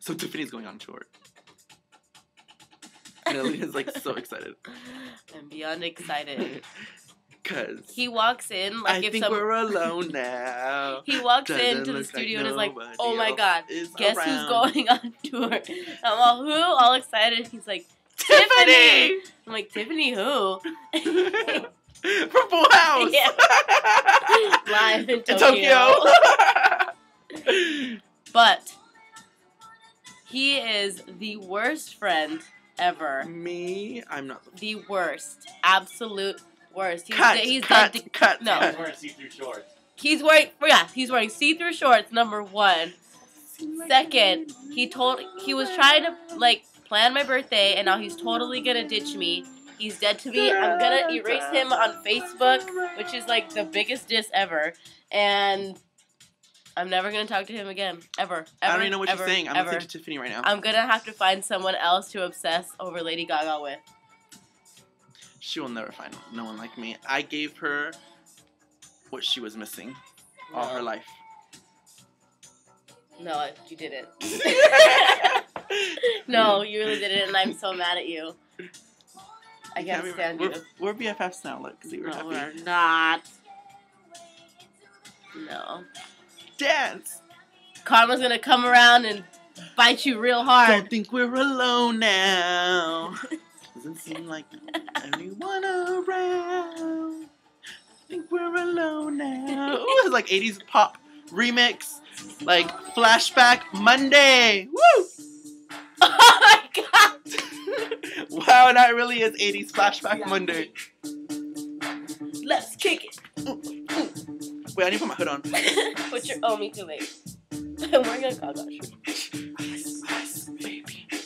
So Tiffany's going on tour. And Alina's like so excited. I'm beyond excited. Cause He walks in like I if think some we're alone now. he walks Doesn't into the studio like and is like, "Oh my god, guess around." who's going on tour?" I'm all who? All excited. He's like, Tiffany I'm like, Tiffany who? from Full House. Yeah. Live in In Tokyo. Tokyo. But he is the worst friend ever. Me, I'm not. The worst. Absolute worst. He's, Cut, he's cut, dead to- cut, no. cut. He's wearing see-through shorts. He's wearing yeah, he's wearing see-through shorts, number one. Second, he told he was trying to like plan my birthday and now he's totally gonna ditch me. He's dead to me. I'm gonna erase him on Facebook, which is like the biggest diss ever. And I'm never gonna talk to him again. Ever. ever I don't even know what ever, you're saying. I'm ever. listening to Tiffany right now. I'm gonna have to find someone else to obsess over Lady Gaga with. she will never find no one like me. I gave her what she was missing all her life. No, you didn't. no, you really didn't, and I'm so mad at you. I can't be- stand we're, you. We're BFFs now. Look, see, we're No, happy. we're not. No. Dance. Karma's gonna come around and bite you real hard. I don't think we're alone now. Doesn't seem like anyone around. I think we're alone now. Ooh, it's like 80s pop remix, like flashback Monday. Woo! Oh my god! wow, that really is 80s flashback Monday. Wait, I need to put my hood on. Put your oh me too late. I'm wearing a Gaga.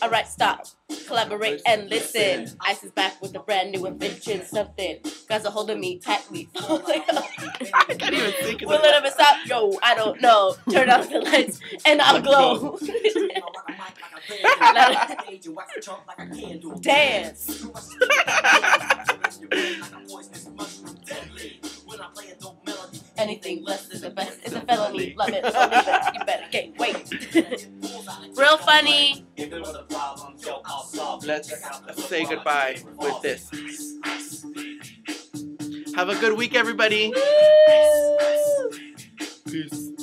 Alright, stop. Collaborate and listen. Ice is back with a brand new invention. Something grabs a hold of me tightly. I can't even think of Will it ever stop? Yo, I don't know. Turn off the lights and I'll glow. Dance. Anything less is the best. It's a felony. Love it. Or leave it. You better gain weight. Real funny. Let's say goodbye with this. Have a good week, everybody. Woo! Peace.